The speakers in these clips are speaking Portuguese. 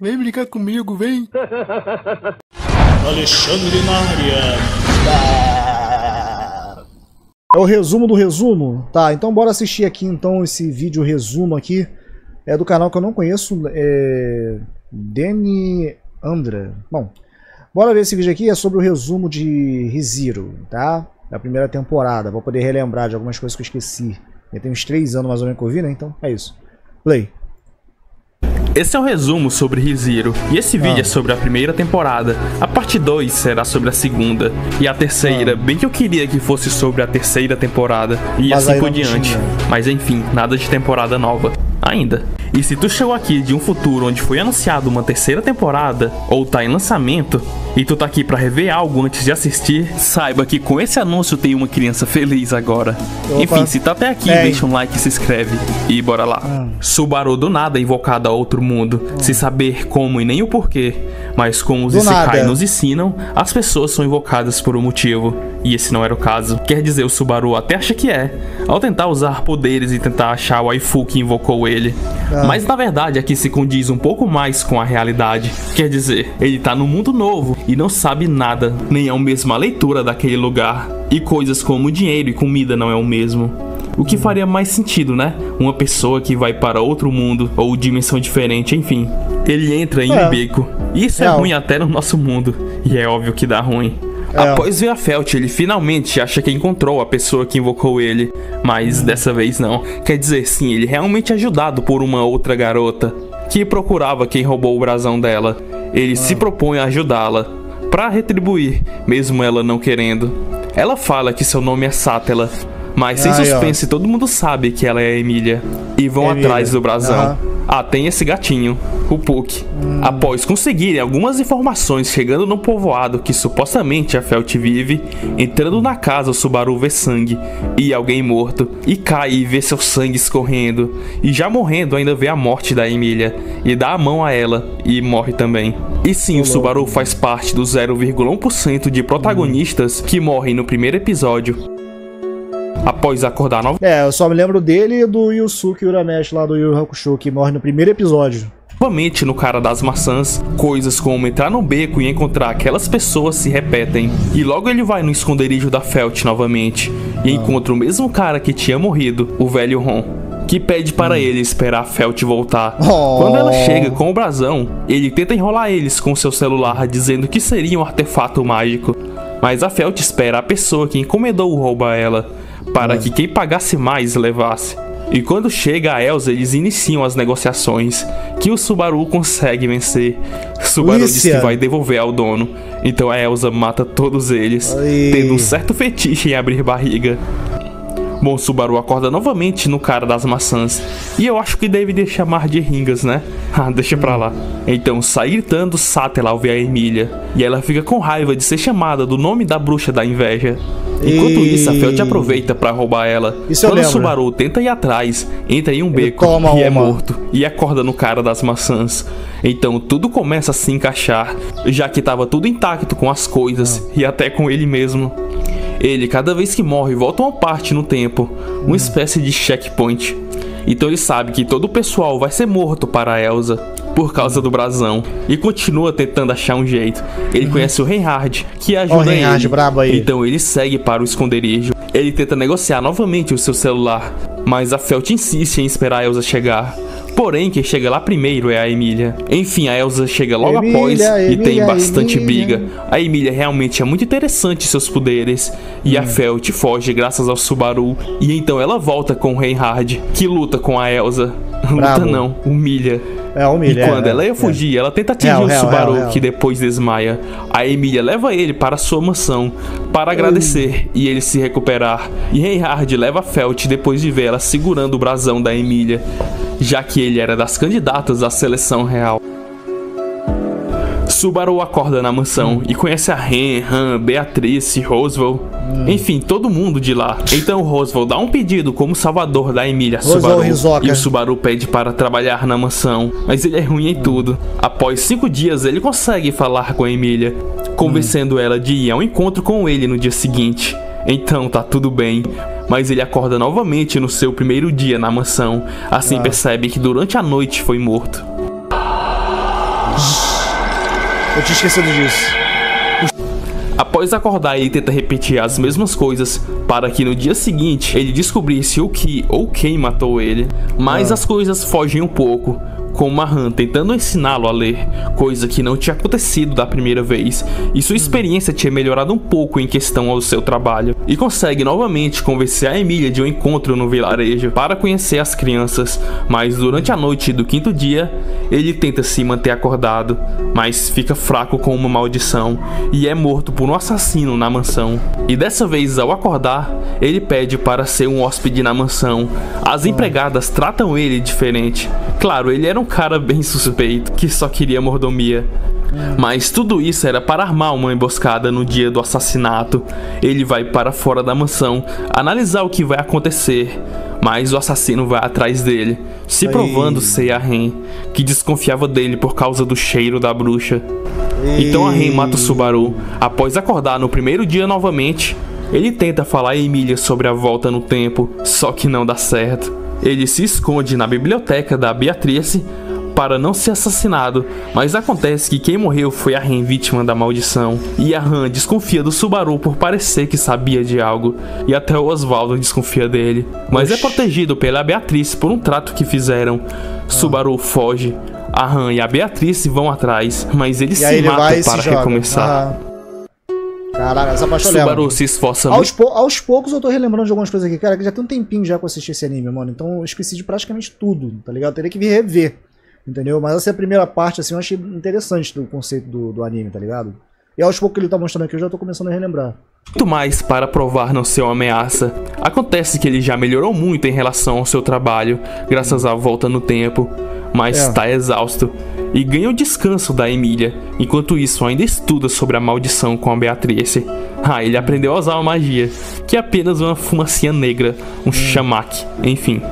Vem brincar comigo, vem. Alexandre Nária. É o resumo do resumo? Tá, então bora assistir aqui então esse vídeo resumo aqui. É do canal que eu não conheço, é... Dani Andra. Bom, bora ver esse vídeo aqui, é sobre o resumo de Riziro, tá? Da primeira temporada, vou poder relembrar de algumas coisas que eu esqueci. Já tem uns 3 anos mais ou menos que eu vi, né? Então é isso. Play. Esse é o resumo sobre Riziro, e esse vídeo Ah. é sobre a primeira temporada. A parte 2 será sobre a segunda, e a terceira, Ah. bem que eu queria que fosse sobre a terceira temporada, e Mas assim por diante. tinha. Mas enfim, nada de temporada nova. Ainda. E se tu chegou aqui de um futuro onde foi anunciado uma terceira temporada, ou tá em lançamento, e tu tá aqui pra rever algo antes de assistir, saiba que com esse anúncio tem uma criança feliz agora. Opa. Enfim, se tá até aqui, Tem. deixa um like e se inscreve. E bora lá. Ah. Subaru do nada é invocado a outro mundo, sem saber como e nem o porquê. Mas como os Do Isekai nada. nos ensinam, as pessoas são invocadas por um motivo. E esse não era o caso. Quer dizer, o Subaru até acha que é, ao tentar usar poderes e tentar achar o waifu que invocou ele. Ah. Mas na verdade aqui se condiz um pouco mais com a realidade. Quer dizer, ele tá num mundo novo e não sabe nada, nem é a mesma leitura daquele lugar. E coisas como dinheiro e comida não é o mesmo. O que faria mais sentido, né? Uma pessoa que vai para outro mundo ou dimensão diferente, enfim. Ele entra em É. um beco. Isso é ruim até no nosso mundo. E é óbvio que dá ruim. É. Após ver a Felt, ele finalmente acha que encontrou a pessoa que invocou ele, mas dessa vez não. Quer dizer, sim, ele realmente é ajudado por uma outra garota que procurava quem roubou o brasão dela. Ele Ah. se propõe a ajudá-la pra retribuir, mesmo ela não querendo. Ela fala que seu nome é Sátela, mas sem ó. suspense todo mundo sabe que ela é a Emília e vão Emília. atrás do brasão. Aham. Ah, tem esse gatinho, o Puck. Após conseguirem algumas informações chegando no povoado que supostamente a Felt vive, entrando na casa o Subaru vê sangue e alguém morto, e cai e vê seu sangue escorrendo, e já morrendo ainda vê a morte da Emília, e dá a mão a ela, e morre também. E sim, o Subaru faz parte do 0,1% de protagonistas que morrem no primeiro episódio. Após acordar novamente. É, eu só me lembro dele e do Yusuke Urameshi lá do Yu Hakusho, que morre no primeiro episódio. Novamente no cara das maçãs, coisas como entrar no beco e encontrar aquelas pessoas se repetem. E logo ele vai no esconderijo da Felt novamente e encontra o mesmo cara que tinha morrido, o velho Ron. Que pede para ele esperar a Felt voltar. Oh. Quando ela chega com o brasão, ele tenta enrolar eles com seu celular, dizendo que seria um artefato mágico. Mas a Felt espera a pessoa que encomendou o roubo a ela, para que quem pagasse mais levasse. E quando chega a Elsa, eles iniciam as negociações, que o Subaru consegue vencer. Subaru diz Polícia. que vai devolver ao dono, então a Elsa mata todos eles, Ai. tendo um certo fetiche em abrir barriga. Bom, Subaru acorda novamente no cara das maçãs. E eu acho que deveria chamar de Ringas, né? Ah, deixa pra lá. Então sai gritando Sátela ao ver a Emília. E ela fica com raiva de ser chamada do nome da bruxa da inveja. Enquanto E- isso, a Felt aproveita pra roubar ela. Isso Quando o lembro. Subaru tenta ir atrás, entra em um beco e é uma. morto. E acorda no cara das maçãs. Então tudo começa a se encaixar, já que tava tudo intacto com as coisas e até com ele mesmo. Ele, cada vez que morre, volta uma parte no tempo, uma espécie de checkpoint. Então ele sabe que todo o pessoal vai ser morto para a Elsa por causa do brasão e continua tentando achar um jeito. Ele conhece o Reinhard, que ajuda Reinhard ele. brabo aí. Então ele segue para o esconderijo. Ele tenta negociar novamente o seu celular, mas a Felt insiste em esperar a Elsa chegar. Porém, quem chega lá primeiro é a Emília. Enfim, a Elsa chega logo Emília, após e tem bastante Emília. briga. A Emília realmente é muito interessante em seus poderes. E a Hum. Felt foge graças ao Subaru. E então ela volta com o Reinhard, que luta com a Elsa. Luta Brabo. não, humilha. É, humilha. E quando é, ela ia é. fugir, ela tenta atingir Real, o Subaru, real, que depois desmaia. A Emília leva ele para sua mansão para agradecer e ele se recuperar. E Reinhard leva a Felt depois de ver ela segurando o brasão da Emília, já que ele era das candidatas à seleção real. Subaru acorda na mansão e conhece a Ren, Han, Beatrice, Roswell, enfim, todo mundo de lá. Então Roswell dá um pedido como salvador da Emília Subaru Rizoka. e o Subaru pede para trabalhar na mansão, mas ele é ruim em tudo. Após cinco dias, ele consegue falar com a Emília, convencendo ela de ir ao encontro com ele no dia seguinte. Então tá tudo bem. Mas ele acorda novamente no seu primeiro dia na mansão. Assim percebe que durante a noite foi morto. Eu tinha esquecido disso. Após acordar, ele tenta repetir as mesmas coisas para que no dia seguinte ele descobrisse o que ou quem matou ele. Mas ah. as coisas fogem um pouco, com Mahan tentando ensiná-lo a ler, coisa que não tinha acontecido da primeira vez, e sua experiência tinha melhorado um pouco em questão ao seu trabalho, e consegue novamente convencer a Emília de um encontro no vilarejo para conhecer as crianças, mas durante a noite do quinto dia, ele tenta se manter acordado, mas fica fraco com uma maldição e é morto por um assassino na mansão. E dessa vez, ao acordar, ele pede para ser um hóspede na mansão. As empregadas tratam ele diferente. Claro, ele era um cara bem suspeito que só queria mordomia. Mas tudo isso era para armar uma emboscada no dia do assassinato. Ele vai para fora da mansão, analisar o que vai acontecer, mas o assassino vai atrás dele, se provando ser a Ren, que desconfiava dele por causa do cheiro da bruxa. Então a Ren mata o Subaru. Após acordar no primeiro dia novamente, ele tenta falar a Emília sobre a volta no tempo, só que não dá certo. Ele se esconde na biblioteca da Beatrice para não ser assassinado, mas acontece que quem morreu foi a Ren vítima da maldição. E a Han desconfia do Subaru por parecer que sabia de algo, e até o Oswaldo desconfia dele. Mas é Oxi. é protegido pela Beatriz por um trato que fizeram. Subaru foge, a Han e a Beatriz vão atrás, mas ele e se mata para recomeçar. Caraca, essa parte Subaru se esforça aos, po aos poucos eu tô relembrando de algumas coisas aqui. Cara, que já tem um tempinho já que eu assisti esse anime, mano. Então eu esqueci de praticamente tudo, tá ligado? Eu teria que vir rever, entendeu? Mas essa é a primeira parte, assim, eu achei interessante do conceito do, do anime, tá ligado? E aos poucos que ele tá mostrando aqui, eu já tô começando a relembrar. Muito mais para provar não ser uma ameaça. Acontece que ele já melhorou muito em relação ao seu trabalho, graças à volta no tempo, mas está é. exausto e ganha o descanso da Emília. Enquanto isso, ainda estuda sobre a maldição com a Beatrice. Ah, ele aprendeu a usar uma magia, que é apenas uma fumacinha negra, um chamaque, enfim.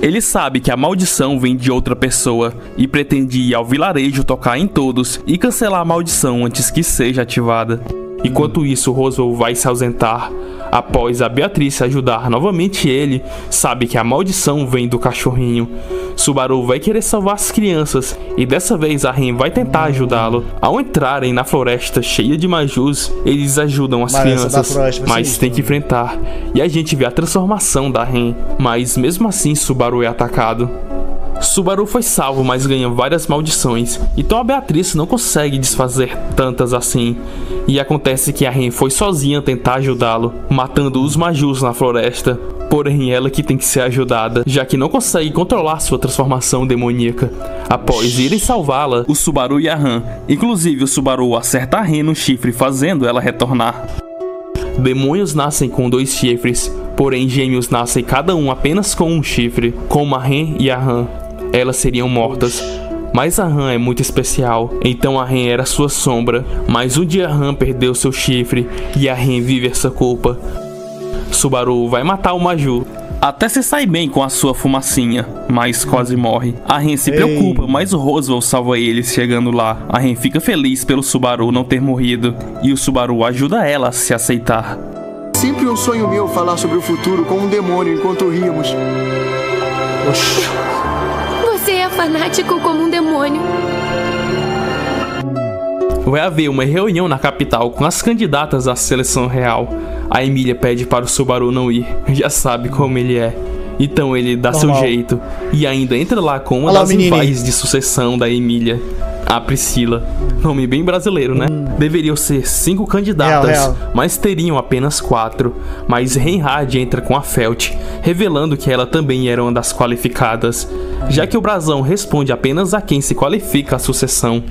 Ele sabe que a maldição vem de outra pessoa e pretende ir ao vilarejo tocar em todos e cancelar a maldição antes que seja ativada. Enquanto isso, Roswell vai se ausentar. Após a Beatriz ajudar novamente ele, sabe que a maldição vem do cachorrinho. Subaru vai querer salvar as crianças e dessa vez a Ren vai tentar ajudá-lo. Ao entrarem na floresta cheia de majus, eles ajudam as crianças, mas tem que enfrentar. E a gente vê a transformação da Ren, mas mesmo assim Subaru é atacado. Subaru foi salvo, mas ganha várias maldições, então a Beatriz não consegue desfazer tantas assim. E acontece que a Ren foi sozinha tentar ajudá-lo, matando os majus na floresta porém ela que tem que ser ajudada, já que não consegue controlar sua transformação demoníaca. Após irem salvá-la, o Subaru e a Han, inclusive o Subaru acerta a Ren no chifre, fazendo ela retornar. Demônios nascem com dois chifres, porém gêmeos nascem cada um apenas com um chifre, como a Ren e a Han. Elas seriam mortas, mas a Han é muito especial, então a Ren era sua sombra. Mas um dia a Han perdeu seu chifre e a Ren vive essa culpa. Subaru vai matar o Maju. Até se sai bem com a sua fumacinha, mas quase morre. A Ren se preocupa, mas o Roswell salva eles chegando lá. A Ren fica feliz pelo Subaru não ter morrido e o Subaru ajuda ela a se aceitar. Sempre um sonho meu falar sobre o futuro com um demônio enquanto rimos. Oxi. Fanático como um demônio vai haver uma reunião na capital com as candidatas à seleção real. A Emília pede para o Subaru não ir, já sabe como ele é. Então ele dá Normal. seu jeito e ainda entra lá com uma Olá, das rivais de sucessão da Emília, a Priscila. Nome bem brasileiro, né? Hum. Deveriam ser cinco candidatas, real, real. mas teriam apenas quatro. Mas Reinhard entra com a Felt, revelando que ela também era uma das qualificadas, já que o brasão responde apenas a quem se qualifica a sucessão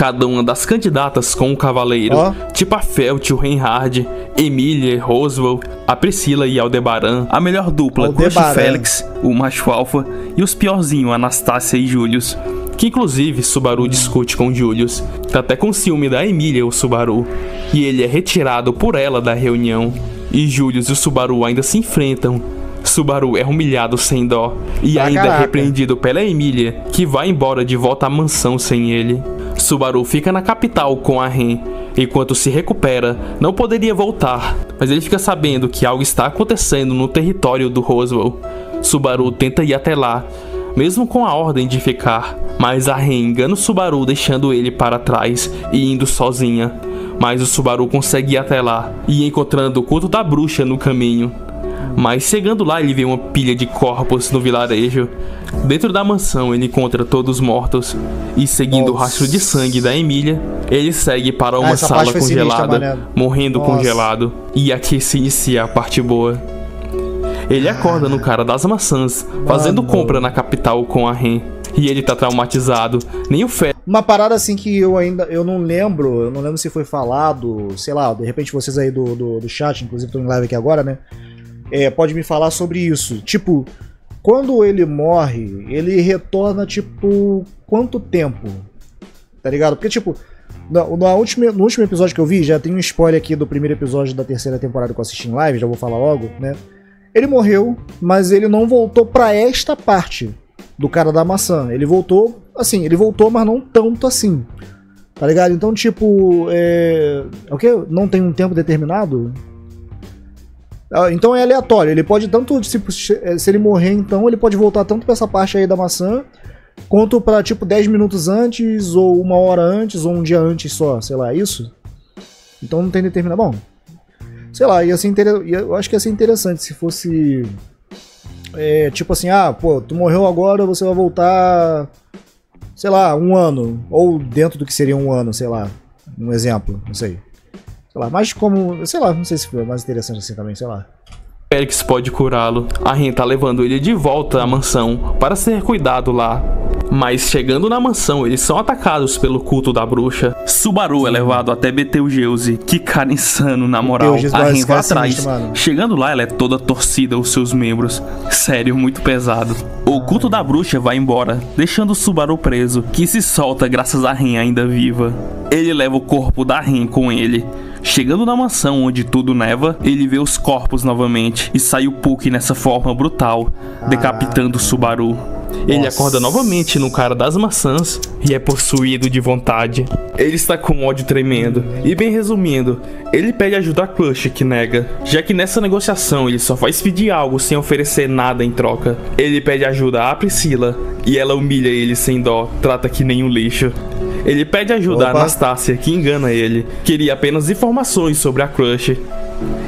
cada uma das candidatas com um cavaleiro, oh. tipo a Felt, o Reinhard, Emília, Roswell, a Priscila e Aldebaran, a melhor dupla, Gush Félix, o macho alfa, e os piorzinhos, Anastácia e Julius. Que inclusive Subaru discute com Julius, tá até com ciúme da Emília, o Subaru, e ele é retirado por ela da reunião. E Julius e o Subaru ainda se enfrentam, Subaru é humilhado sem dó e ah, ainda caraca. repreendido pela Emília, que vai embora de volta à mansão sem ele. Subaru fica na capital com a Ren. Enquanto se recupera, não poderia voltar, mas ele fica sabendo que algo está acontecendo no território do Roswell. Subaru tenta ir até lá, mesmo com a ordem de ficar. Mas a Ren engana o Subaru deixando ele para trás e indo sozinha. Mas o Subaru consegue ir até lá e encontrando o culto da bruxa no caminho. Mas chegando lá, ele vê uma pilha de corpos no vilarejo. Dentro da mansão, ele encontra todos mortos. E seguindo Nossa. o rastro de sangue da Emília, ele segue para uma ah, sala congelada, sinistra, morrendo Nossa. congelado. E aqui se inicia a parte boa. Ele acorda no cara das maçãs, fazendo Mano. compra na capital com a Ren. E ele tá traumatizado. Nem o Fé. Uma parada assim que eu ainda eu não lembro, eu não lembro se foi falado, sei lá, de repente vocês aí do, do, do chat, inclusive estão em live aqui agora, né? é, pode me falar sobre isso. Tipo, quando ele morre, ele retorna, tipo, quanto tempo? Tá ligado? Porque, tipo, no, no, último, no último episódio que eu vi, já tem um spoiler aqui do primeiro episódio da terceira temporada que eu assisti em live, já vou falar logo, né? Ele morreu, mas ele não voltou para esta parte do cara da maçã. Ele voltou, assim, ele voltou, mas não tanto assim. Tá ligado? Então, tipo, é. O que? Não tem um tempo determinado? Ah, então é aleatório. Ele pode tanto. Se, se ele morrer, então, ele pode voltar tanto pra essa parte aí da maçã, quanto pra tipo 10 minutos antes, ou uma hora antes, ou um dia antes só, sei lá, é isso? Então não tem determinado. Bom, sei lá, ia ser inter... eu acho que ia ser interessante se fosse. É, tipo assim, ah, pô, tu morreu agora, você vai voltar. Sei lá, um ano. Ou dentro do que seria um ano, sei lá. Um exemplo, não sei. Sei lá, mas como. Sei lá, não sei se foi mais interessante assim também, sei lá. Félix pode curá-lo. A Ren tá levando ele de volta à mansão para ser cuidado lá. Mas chegando na mansão, eles são atacados pelo culto da bruxa. Subaru é levado até Betelgeuse. Que cara insano, na moral. A Ren vai atrás. Chegando lá, ela é toda torcida os seus membros. Sério, muito pesado. O culto da bruxa vai embora, deixando Subaru preso, que se solta graças a Ren ainda viva. Ele leva o corpo da Ren com ele. Chegando na mansão onde tudo neva, ele vê os corpos novamente e sai o Puck nessa forma brutal, decapitando o Subaru. Ele Nossa. acorda novamente no cara das maçãs e é possuído de vontade. Ele está com ódio tremendo. E bem resumindo, ele pede ajuda a Clutch que nega, já que nessa negociação ele só faz pedir algo sem oferecer nada em troca. Ele pede ajuda a Priscila e ela humilha ele sem dó, trata que nem um lixo. Ele pede ajuda Opa. a Anastácia, que engana ele. Queria apenas informações sobre a Crush.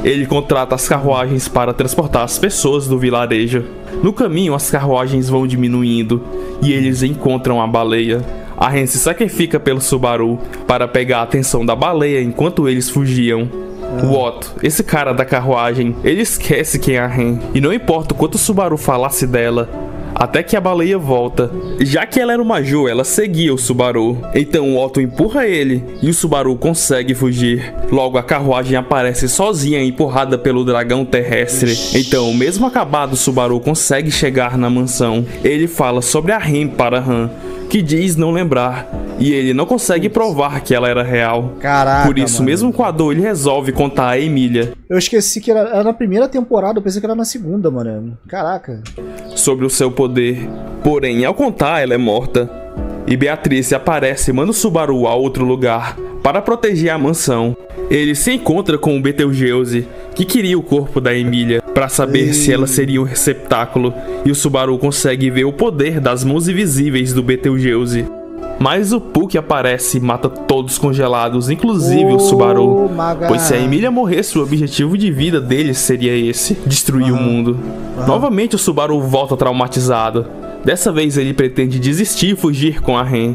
Ele contrata as carruagens para transportar as pessoas do vilarejo. No caminho, as carruagens vão diminuindo e eles encontram a baleia. A Ren se sacrifica pelo Subaru para pegar a atenção da baleia enquanto eles fugiam. O Otto, esse cara da carruagem, ele esquece quem é a Ren. E não importa o quanto o Subaru falasse dela, até que a baleia volta. Já que ela era uma Jo, ela seguia o Subaru. Então o Otto empurra ele e o Subaru consegue fugir. Logo a carruagem aparece sozinha empurrada pelo dragão terrestre. Então, mesmo acabado, o Subaru consegue chegar na mansão. Ele fala sobre a Ren para Han que diz não lembrar. E ele não consegue provar que ela era real. Caraca. Por isso, mano. mesmo com a dor, ele resolve contar a Emília. Eu esqueci que era, era na primeira temporada, eu pensei que era na segunda, mano. Caraca. Sobre o seu poder. Porém, ao contar, ela é morta. E Beatriz aparece e manda o Subaru a outro lugar para proteger a mansão. Ele se encontra com o Betelgeuse, que queria o corpo da Emília para saber e... se ela seria o receptáculo, e o Subaru consegue ver o poder das mãos invisíveis do Betelgeuse. Mas o Puck aparece e mata todos congelados, inclusive oh, o Subaru. Pois se a Emília morresse, o objetivo de vida dele seria esse: destruir uhum. o mundo. Uhum. Novamente o Subaru volta traumatizado. Dessa vez ele pretende desistir e fugir com a Ren.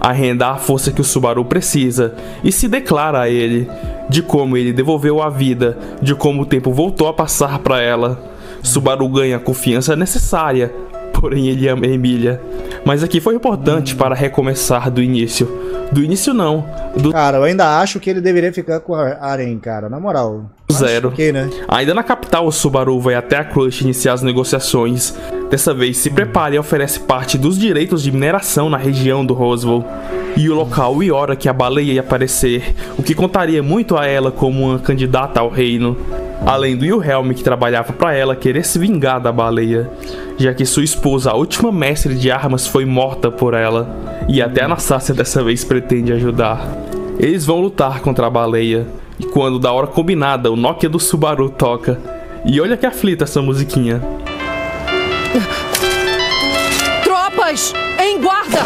A Ren dá a força que o Subaru precisa e se declara a ele de como ele devolveu a vida, de como o tempo voltou a passar para ela. Subaru ganha a confiança necessária, porém ele ama Emília. Mas aqui foi importante para recomeçar do início. Do início não. Do... Cara, eu ainda acho que ele deveria ficar com a Aren, cara, na moral. Zero. Okay, né? Ainda na capital, o Subaru vai até a Crush iniciar as negociações. Dessa vez, se prepare e oferece parte dos direitos de mineração na região do Roswell e o local e hora que a baleia ia aparecer, o que contaria muito a ela como uma candidata ao reino. Além do Wilhelm que trabalhava para ela querer se vingar da baleia, já que sua esposa, a última mestre de armas, foi morta por ela, e até a Anastasia dessa vez pretende ajudar. Eles vão lutar contra a baleia, e quando da hora combinada o Nokia do Subaru toca, e olha que aflita essa musiquinha. Todos em guarda!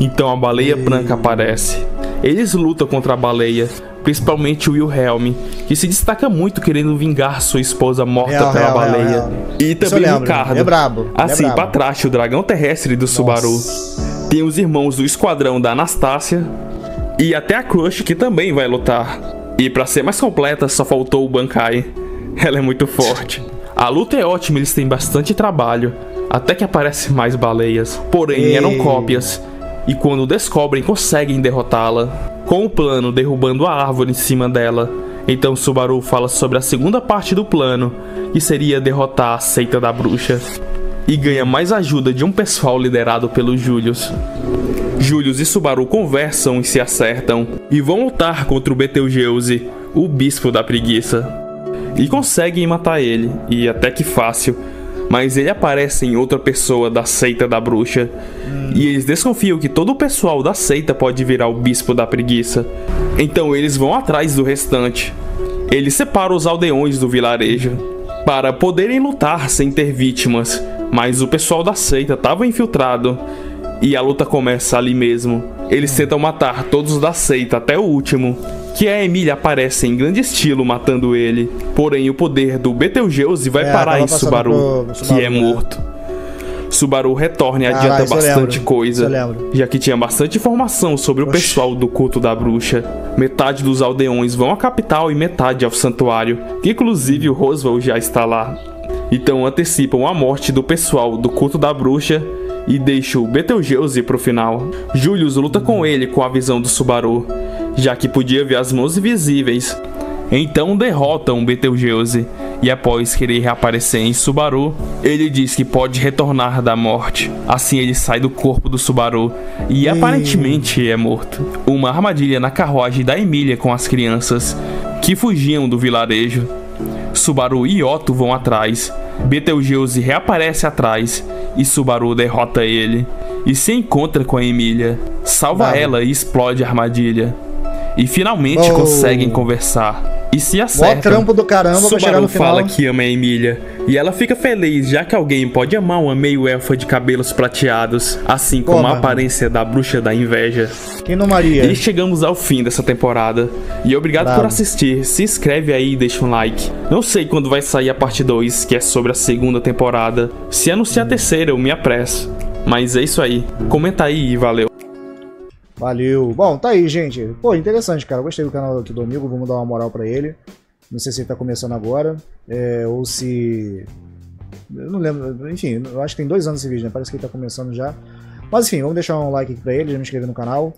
Então a baleia branca aparece. Eles lutam contra a baleia, principalmente o Wilhelm, que se destaca muito querendo vingar sua esposa morta Real, pela real, baleia. real, real. E também. Ricardo. É brabo, é Assim, brabo. pra trás, o dragão terrestre do Subaru. Tem os irmãos do esquadrão da Anastácia. E até a Crush, que também vai lutar. E pra ser mais completa, só faltou o Bankai. Ela é muito forte. A luta é ótima, eles têm bastante trabalho. Até que aparecem mais baleias. Porém, Ei. eram cópias. E quando descobrem, conseguem derrotá-la. Com o plano derrubando a árvore em cima dela. Então Subaru fala sobre a segunda parte do plano, que seria derrotar a seita da bruxa. E ganha mais ajuda de um pessoal liderado pelo Julius. Julius e Subaru conversam e se acertam. E vão lutar contra o Betelgeuse, o bispo da preguiça. E conseguem matar ele, e até que fácil. Mas ele aparece em outra pessoa da seita da bruxa. E eles desconfiam que todo o pessoal da seita pode virar o bispo da preguiça. Então eles vão atrás do restante. Eles separam os aldeões do vilarejo para poderem lutar sem ter vítimas. Mas o pessoal da seita estava infiltrado e a luta começa ali mesmo. Eles tentam matar todos da seita até o último, que a Emília aparece em grande estilo matando ele. Porém, o poder do Betelgeuse vai É, parar em Subaru, pro Subaru, que é né? morto. Subaru retorna e Caralho, adianta bastante coisa, já que tinha bastante informação sobre o Oxi. pessoal do culto da bruxa. Metade dos aldeões vão à capital e metade ao santuário, que inclusive o Roswell já está lá. Então antecipam a morte do pessoal do culto da bruxa e deixam o Betelgeuse pro final. Julius luta com ele com a visão do Subaru, já que podia ver as mãos invisíveis. Então derrotam o Betelgeuse e após querer reaparecer em Subaru, ele diz que pode retornar da morte. Assim ele sai do corpo do Subaru e aparentemente é morto. Uma armadilha na carruagem da Emília com as crianças que fugiam do vilarejo. Subaru e Otto vão atrás. Betelgeuse reaparece atrás e Subaru derrota ele e se encontra com a Emília. Salva ela e explode a armadilha. E finalmente Oh. conseguem conversar e se Mó acertam. trampo do caramba pra chegar Subaru no final. fala que ama a Emília e ela fica feliz já que alguém pode amar uma meio-elfa de cabelos prateados, assim como a aparência da bruxa da inveja. Quem não Maria? E chegamos ao fim dessa temporada. E obrigado Bravo. por assistir. Se inscreve aí e deixa um like. Não sei quando vai sair a parte 2, que é sobre a segunda temporada. Se anunciar a terceira, eu me apresso. Mas é isso aí. Comenta aí e valeu. Valeu. Bom, tá aí, gente. Pô, interessante, cara. Gostei do canal do amigo. Vamos dar uma moral pra ele. Não sei se ele tá começando agora. é, ou se. Eu não lembro. Enfim, eu acho que tem dois anos esse vídeo, né? Parece que ele tá começando já. Mas enfim, vamos deixar um like aqui pra ele, já me inscrever no canal.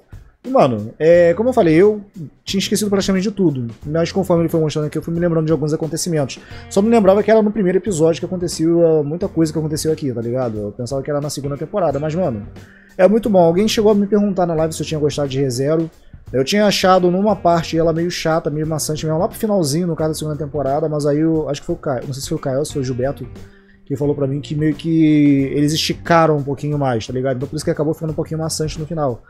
Mano, é, como eu falei, eu tinha esquecido praticamente de tudo. Mas conforme ele foi mostrando aqui, eu fui me lembrando de alguns acontecimentos. Só me lembrava que era no primeiro episódio que aconteceu uh, muita coisa que aconteceu aqui, tá ligado? Eu pensava que era na segunda temporada. Mas, mano, é muito bom. Alguém chegou a me perguntar na live se eu tinha gostado de ReZero. Eu tinha achado numa parte ela meio chata, meio maçante mesmo, lá pro finalzinho, no caso da segunda temporada, mas aí eu acho que foi o Caio, não sei se foi o Caio ou se foi o Gilberto, que falou pra mim que meio que eles esticaram um pouquinho mais, tá ligado? Então por isso que acabou ficando um pouquinho maçante no final.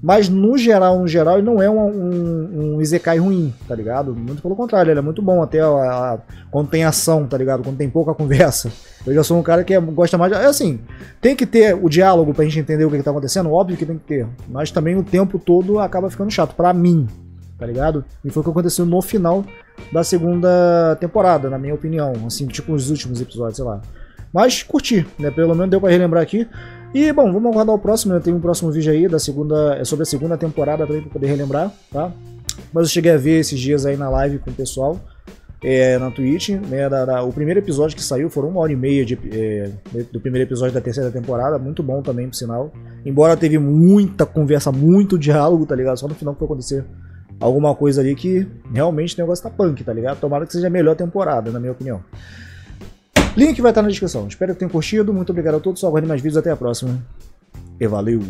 Mas no geral, no geral, ele não é um, um, um Izekai ruim, tá ligado? Muito pelo contrário, ele é muito bom até a- a- quando tem ação, tá ligado? Quando tem pouca conversa. Eu já sou um cara que é- gosta mais de. É assim, tem que ter o diálogo pra gente entender o que, que tá acontecendo, óbvio que tem que ter. Mas também o tempo todo acaba ficando chato, pra mim, tá ligado? E foi o que aconteceu no final da segunda temporada, na minha opinião. Assim, tipo os últimos episódios, sei lá. Mas curti, né? Pelo menos deu pra relembrar aqui. E bom, vamos aguardar o próximo. né? Tem um próximo vídeo aí da segunda, é sobre a segunda temporada também pra poder relembrar, tá? Mas eu cheguei a ver esses dias aí na live com o pessoal. É, na Twitch, né, da- da- o primeiro episódio que saiu foram uma hora e meia de, é, do primeiro episódio da terceira temporada, muito bom também, por sinal. Embora teve muita conversa, muito diálogo, tá ligado? Só no final que foi acontecer alguma coisa ali que realmente o negócio tá punk, tá ligado? Tomara que seja a melhor temporada, na minha opinião. Link vai estar na descrição. Espero que tenham curtido. Muito obrigado a todos. Aguardem mais vídeos. Até a próxima. E valeu!